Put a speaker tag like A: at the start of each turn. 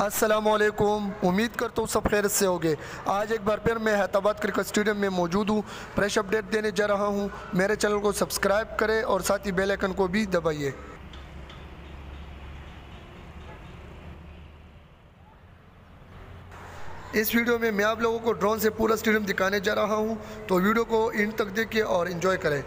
A: असलकुम उम्मीद करता हूँ सब खैर से होगे। आज एक बार फिर मैं हैदराबाद क्रिकेट स्टेडियम में मौजूद हूँ। फ्रेश अपडेट देने जा रहा हूँ। मेरे चैनल को सब्सक्राइब करें और साथ ही बेल आइकन को भी दबाइए। इस वीडियो में मैं आप लोगों को ड्रोन से पूरा स्टेडियम दिखाने जा रहा हूँ। तो वीडियो को इन तक देखिए और इन्जॉय करें।